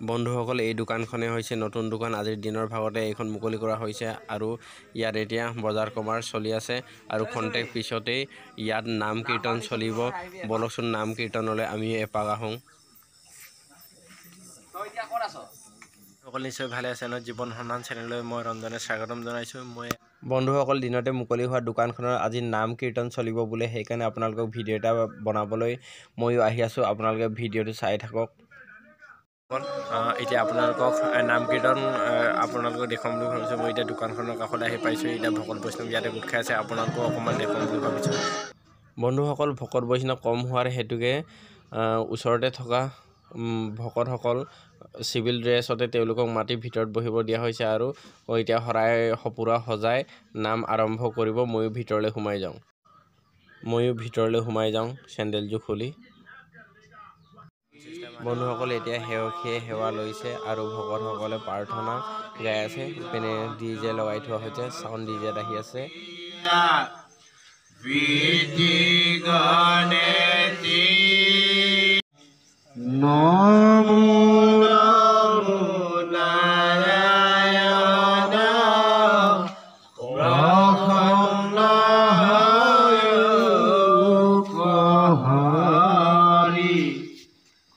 বন্ধুসকল এই দোকানখনে হৈছে নতুন দোকান। আজিৰ দিনৰ ভাগতে এইখন মুকলি কৰা হৈছে আৰু ইয়াত এতিয়া বজাৰ কমাৰ চলি আছে আৰু খন্তেক পিছতেই ইয়াত নাম কীৰ্তন চলিব। বলকচোন নাম কীৰ্তনলৈ আমি এপাক আহোঁ। সকল নিশ্চয় ভালে আছে। ন জীৱন সন্ধান চেনেললৈ মই ৰঞ্জনে স্বাগতম জনাইছোঁ। মই বন্ধুসকল দিনতে মুকলি হোৱা দোকানখনৰ আজি নাম কীৰ্তন চলিব বোলে। সেইকাৰণে আপোনালোকক ভিডিঅ' এটা বনাবলৈ ময়ো আহি আছোঁ। আপোনালোকে ভিডিঅ'টো চাই থাকক। এতিয়া আপোনালোকক নাম কীৰ্তন আপোনালোকক দেখুৱাম বুলি ভাবিছোঁ। মই এতিয়া দোকানখনৰ কাষত আহি পাইছোঁ। এতিয়া ভকত বৈষ্ণৱ ইয়াতে গোট খাই আছে। আপোনালোকক অকণমান দেখুৱাম বুলি ভাবিছোঁ। বন্ধুসকল ভকত বৈষ্ণৱ কম হোৱাৰ হেতুকে ওচৰতে থকা ভকতসকল চিভিল ড্ৰেছতে তেওঁলোকক মাতি ভিতৰত বহিব দিয়া হৈছে আৰু এতিয়া শৰাই সঁফুৰা সজাই নাম আৰম্ভ কৰিব। ময়ো ভিতৰলৈ সোমাই যাওঁ। ময়ো ভিতৰলৈ সোমাই যাওঁ। চেণ্ডেলযোৰ খুলি। বন্ধুসকল এতিয়া সেৱকীয়ে সেৱা লৈছে আৰু ভকতসকলে প্ৰাৰ্থনা গাই আছে। ইপিনে ডি জে লগাই থোৱা হৈছে চাউণ্ড ডি জেত আহি আছে।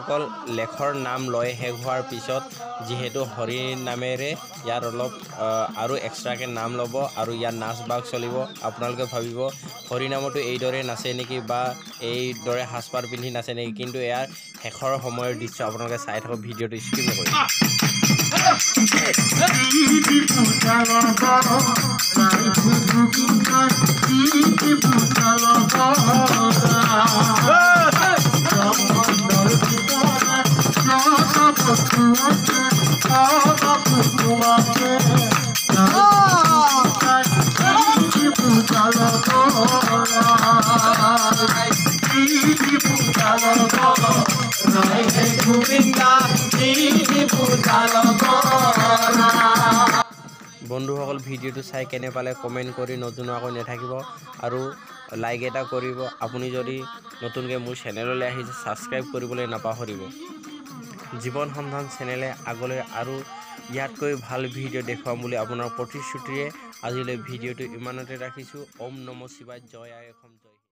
বন্ধুসকল লেখৰ নাম লৈ শেষ হোৱাৰ পিছত যিহেতু হৰি নামেৰে ইয়াত অলপ আৰু এক্সট্ৰাকৈ নাম ল'ব আৰু ইয়াত নাচ বাগ চলিব আপোনালোকে ভাবিব হৰি নামতো এইদৰে নাচে নেকি বা এইদৰে সাজপাৰ পিন্ধি নাচে নেকি কিন্তু ইয়াৰ শেষৰ সময়ৰ দৃশ্য আপোনালোকে চাই থাকক ভিডিঅ'টো স্কিপ নকৰিব বন্ধুসকল, ভিডিঅ'টো চাই কেনে পালে কমেণ্ট কৰি নজনোৱাকৈ নাথাকিব আৰু লাইক এটা কৰিব। আপুনি যদি নতুনকৈ মোৰ চেনেললৈ আহিছে ছাবস্ক্ৰাইব কৰিবলৈ নাপাহৰিব। জীৱন সন্ধান চেনেলে আগলৈ আৰু ইয়াতকৈ ভাল ভিডিঅ' দেখুৱাম বুলি আপোনাৰ প্ৰতিশ্ৰুতিৰে আজিলৈ ভিডিঅ'টো ইমানতে ৰাখিছোঁ। ওম নম শিৱায়। জয় আই অসম। জয়